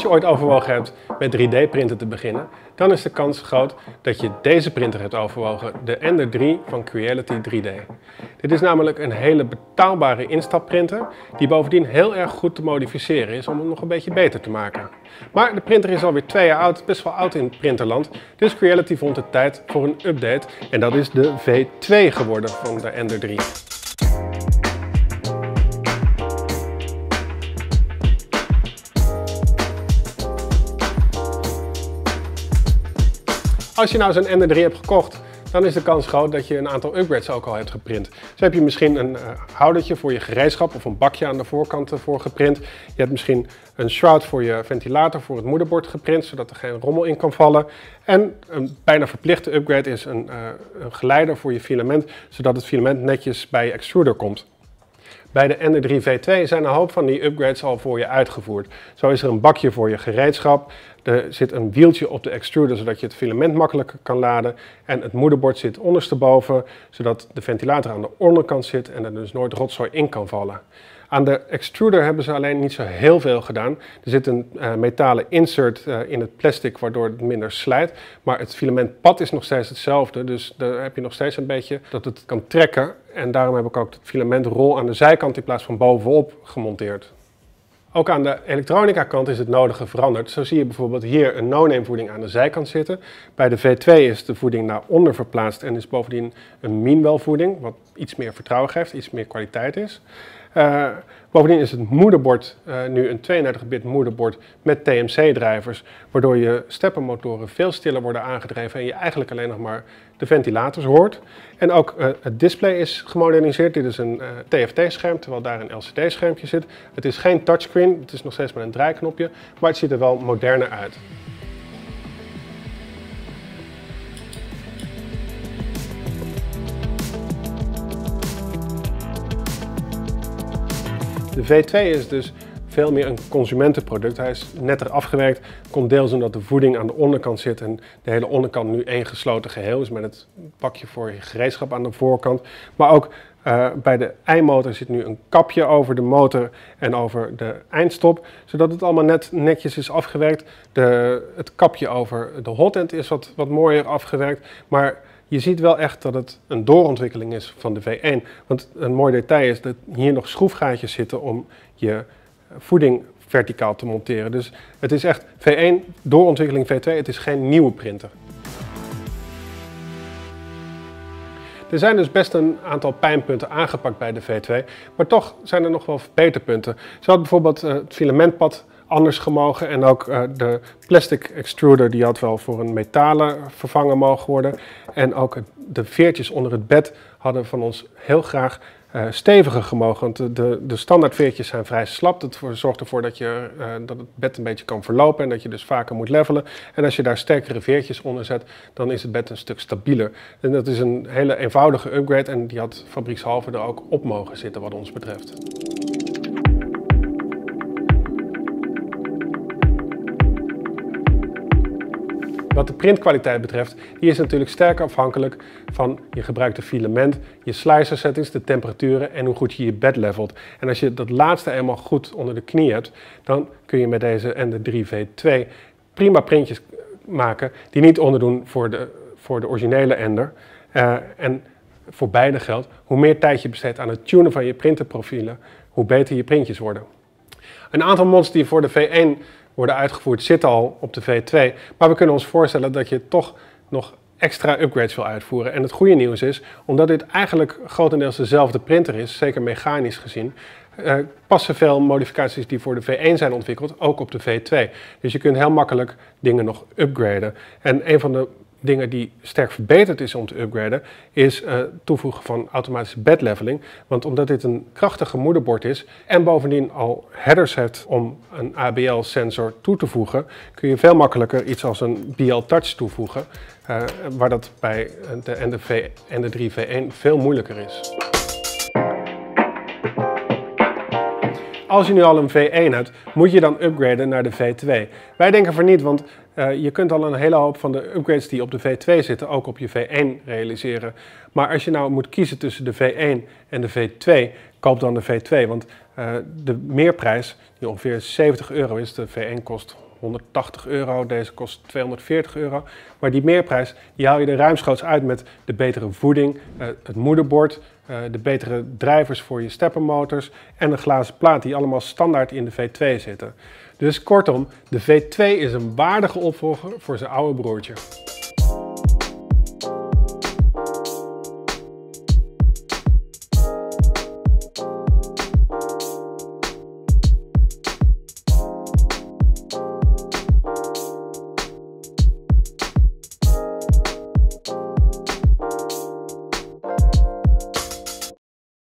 Als je ooit overwogen hebt met 3D-printen te beginnen, dan is de kans groot dat je deze printer hebt overwogen, de Ender 3 van Creality 3D. Dit is namelijk een hele betaalbare instapprinter die bovendien heel erg goed te modificeren is om hem nog een beetje beter te maken. Maar de printer is alweer twee jaar oud, best wel oud in printerland, dus Creality vond het tijd voor een update en dat is de V2 geworden van de Ender 3. Als je nou zo'n Ender 3 hebt gekocht, dan is de kans groot dat je een aantal upgrades ook al hebt geprint. Zo heb je misschien een uh, houdertje voor je gereedschap of een bakje aan de voorkant voor geprint. Je hebt misschien een shroud voor je ventilator voor het moederbord geprint, zodat er geen rommel in kan vallen. En een bijna verplichte upgrade is een, uh, een geleider voor je filament, zodat het filament netjes bij je extruder komt. Bij de Ender 3 V2 zijn een hoop van die upgrades al voor je uitgevoerd. Zo is er een bakje voor je gereedschap, er zit een wieltje op de extruder zodat je het filament makkelijker kan laden. En het moederbord zit ondersteboven, zodat de ventilator aan de onderkant zit en er dus nooit rotzooi in kan vallen. Aan de extruder hebben ze alleen niet zo heel veel gedaan. Er zit een uh, metalen insert uh, in het plastic waardoor het minder slijt. Maar het filamentpad is nog steeds hetzelfde. Dus daar heb je nog steeds een beetje dat het kan trekken. En daarom heb ik ook het filamentrol aan de zijkant in plaats van bovenop gemonteerd. Ook aan de elektronica kant is het nodige veranderd. Zo zie je bijvoorbeeld hier een no-name voeding aan de zijkant zitten. Bij de V2 is de voeding naar onder verplaatst en is bovendien een meanwell voeding, wat iets meer vertrouwen geeft, iets meer kwaliteit is. Uh, bovendien is het moederbord uh, nu een 32-bit moederbord met TMC-drijvers, waardoor je steppenmotoren veel stiller worden aangedreven en je eigenlijk alleen nog maar de ventilators hoort. En ook uh, het display is gemoderniseerd. Dit is een TFT-scherm, terwijl daar een LCD-schermpje zit. Het is geen touchscreen, het is nog steeds met een draaiknopje, maar het ziet er wel moderner uit. De V2 is dus veel meer een consumentenproduct. Hij is netter afgewerkt. Komt deels omdat de voeding aan de onderkant zit en de hele onderkant nu één gesloten geheel is met het pakje voor je gereedschap aan de voorkant. Maar ook uh, bij de eimotor zit nu een kapje over de motor en over de eindstop, zodat het allemaal net netjes is afgewerkt. De, het kapje over de hotend is wat, wat mooier afgewerkt, maar je ziet wel echt dat het een doorontwikkeling is van de V1. Want een mooi detail is dat hier nog schroefgaatjes zitten om je voeding verticaal te monteren. Dus het is echt V1, doorontwikkeling V2, het is geen nieuwe printer. Er zijn dus best een aantal pijnpunten aangepakt bij de V2, maar toch zijn er nog wel verbeterpunten. Zo had bijvoorbeeld uh, het filamentpad anders gemogen. En ook uh, de plastic extruder die had wel voor een metalen vervangen mogen worden. En ook de veertjes onder het bed hadden van ons heel graag uh, steviger gemogen. Want de, de, standaard veertjes zijn vrij slap. Dat zorgt ervoor dat, je, uh, dat het bed een beetje kan verlopen en dat je dus vaker moet levelen. En als je daar sterkere veertjes onder zet, dan is het bed een stuk stabieler. En dat is een hele eenvoudige upgrade en die had fabriekshalve er ook op mogen zitten wat ons betreft. Wat de printkwaliteit betreft, die is natuurlijk sterk afhankelijk van je gebruikte filament, je slicer settings, de temperaturen en hoe goed je je bed levelt. En als je dat laatste eenmaal goed onder de knie hebt, dan kun je met deze Ender 3 V2 prima printjes maken die niet onderdoen voor de, voor de originele Ender. Uh, en voor beide geldt, hoe meer tijd je besteedt aan het tunen van je printerprofielen, hoe beter je printjes worden. Een aantal mods die voor de V1 worden uitgevoerd zitten al op de V2. Maar we kunnen ons voorstellen dat je toch nog extra upgrades wil uitvoeren. En het goede nieuws is, omdat dit eigenlijk grotendeels dezelfde printer is, zeker mechanisch gezien, uh, passen veel modificaties die voor de V1 zijn ontwikkeld ook op de V2. Dus je kunt heel makkelijk dingen nog upgraden. En een van de dingen die sterk verbeterd is om te upgraden, is uh, toevoegen van automatische bedleveling. Want omdat dit een krachtige moederbord is en bovendien al headers heeft om een ABL-sensor toe te voegen, kun je veel makkelijker iets als een BL-touch toevoegen, uh, waar dat bij de NDV en de 3V1 veel moeilijker is. Als je nu al een V1 hebt, moet je dan upgraden naar de V2. Wij denken voor niet, want uh, je kunt al een hele hoop van de upgrades die op de V2 zitten ook op je V1 realiseren. Maar als je nou moet kiezen tussen de V1 en de V2, koop dan de V2. Want uh, de meerprijs, die ongeveer 70 euro is, de V1 kost 180 euro, deze kost 240 euro. Maar die meerprijs die haal je er ruimschoots uit met de betere voeding, eh, het moederbord, eh, de betere drijvers voor je steppermotors en een glazen plaat die allemaal standaard in de V2 zitten. Dus kortom, de V2 is een waardige opvolger voor zijn oude broertje.